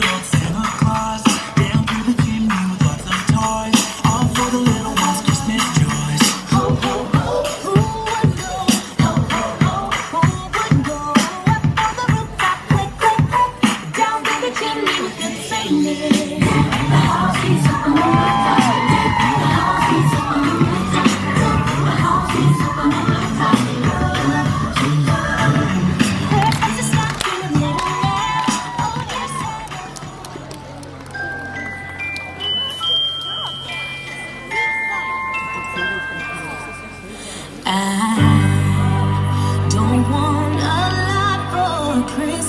looks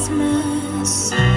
Christmas.